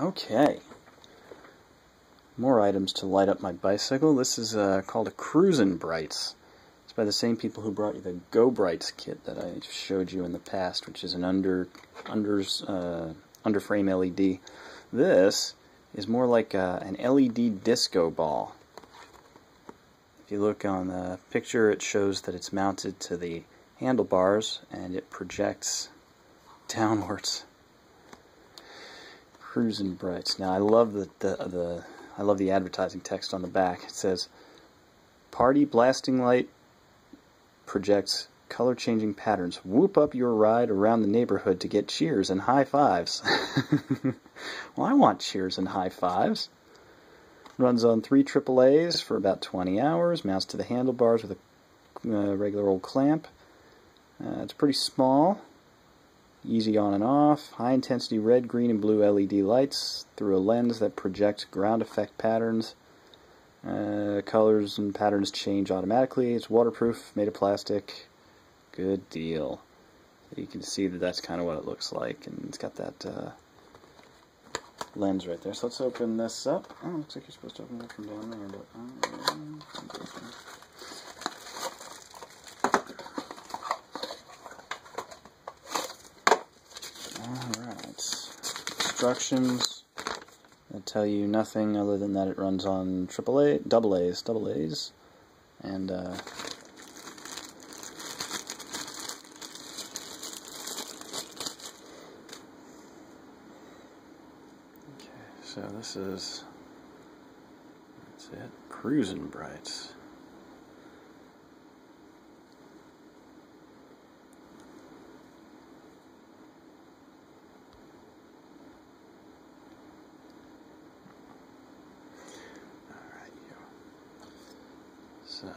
Okay. More items to light up my bicycle. This is uh, called a Cruzin Brightz. It's by the same people who brought you the GoBrightz kit that I showed you in the past, which is an under unders uh, under frame LED. This is more like uh, an LED disco ball. If you look on the picture, it shows that it's mounted to the handlebars and it projects downwards. Cruzin Brightz. Now I love the, the the I love the advertising text on the back. It says, "Party blasting light projects color changing patterns. Whoop up your ride around the neighborhood to get cheers and high fives." well, I want cheers and high fives. Runs on three AAA's for about 20 hours. Mounts to the handlebars with a uh, regular old clamp. Uh, it's pretty small. Easy on and off. High intensity red, green, and blue LED lights through a lens that projects ground effect patterns. Uh, colors and patterns change automatically. It's waterproof, made of plastic. Good deal. You can see that that's kind of what it looks like, and it's got that uh, lens right there. So let's open this up. Oh, looks like you're supposed to open it from down there, but uh, Instructions. I tell you nothing other than that it runs on AAA, double A's, double A's, and uh, okay. So this is that's it. Cruzin Brightz. So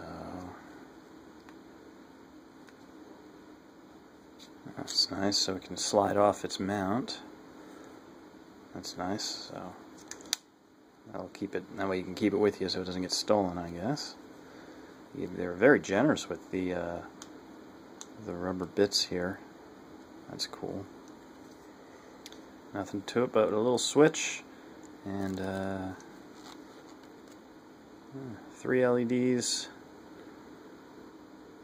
that's nice. So it can slide off its mount. That's nice. So that'll keep it. That way you can keep it with you, so it doesn't get stolen. I guess. They're very generous with the uh, the rubber bits here. That's cool. Nothing to it but a little switch and uh, three LEDs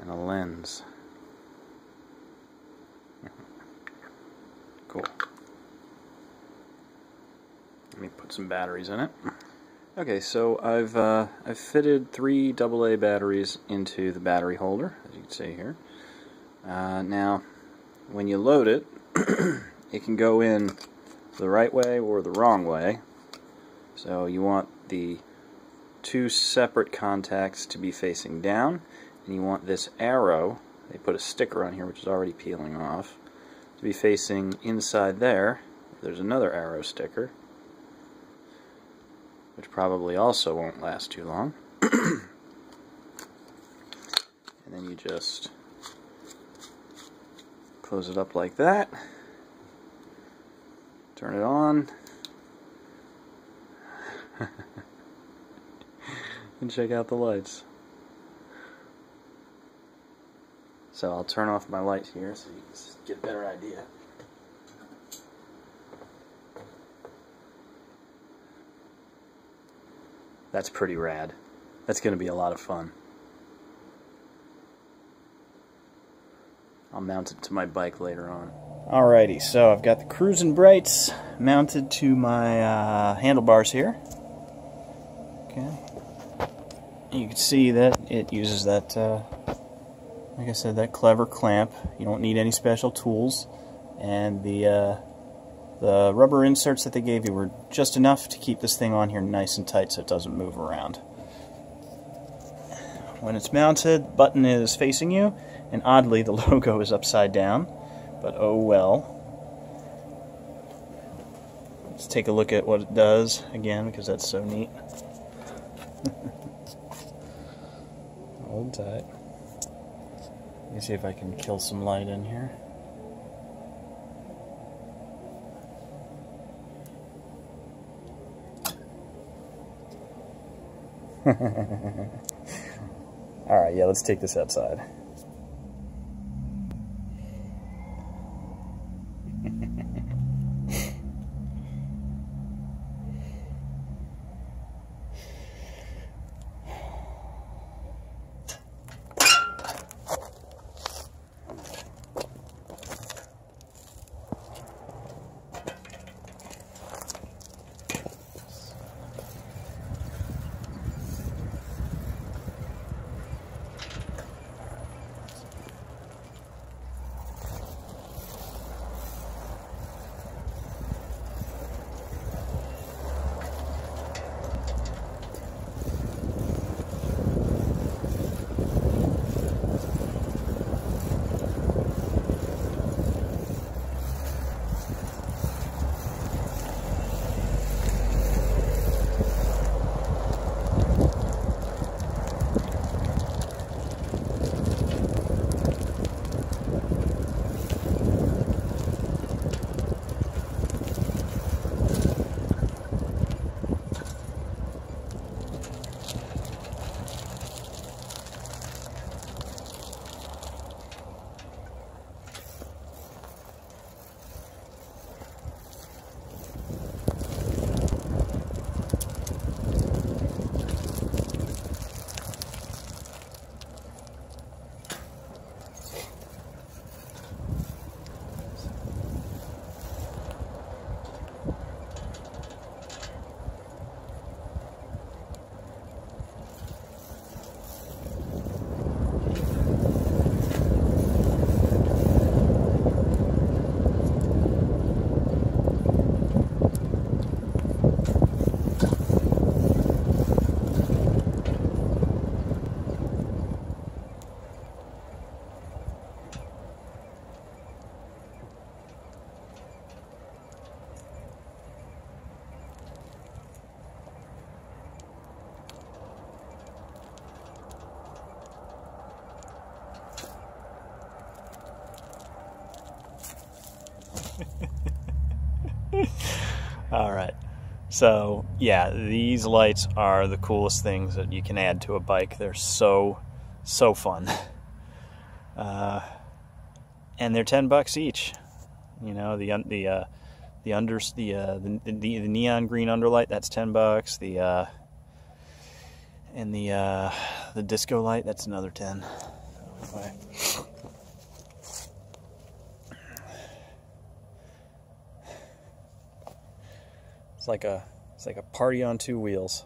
and a lens. cool. Let me put some batteries in it. Okay, so I've uh, I've fitted three AA batteries into the battery holder, as you can see here. Uh, now, when you load it, it can go in the right way or the wrong way. So you want the two separate contacts to be facing down, and you want this arrow, they put a sticker on here which is already peeling off, to be facing inside there. There's another arrow sticker, which probably also won't last too long. and then you just close it up like that, turn it on, and check out the lights. So I'll turn off my light here so you can get a better idea. That's pretty rad. That's going to be a lot of fun. I'll mount it to my bike later on. Alrighty, so I've got the Cruzin Brightz mounted to my uh, handlebars here. Okay. You can see that it uses that, uh, like I said, that clever clamp. You don't need any special tools. And the, uh, the rubber inserts that they gave you were just enough to keep this thing on here nice and tight so it doesn't move around. When it's mounted, button is facing you, and oddly the logo is upside down, but oh well. Let's take a look at what it does again because that's so neat. Hold tight. Let me see if I can kill some light in here. Alright, yeah, let's take this outside. All right. So, yeah, these lights are the coolest things that you can add to a bike. They're so, so fun. Uh, and they're 10 bucks each. You know, the the uh, the under the, uh, the, the the neon green underlight that's 10 bucks. The uh, and the uh, the disco light that's another 10. Anyway. It's like a it's like a party on two wheels.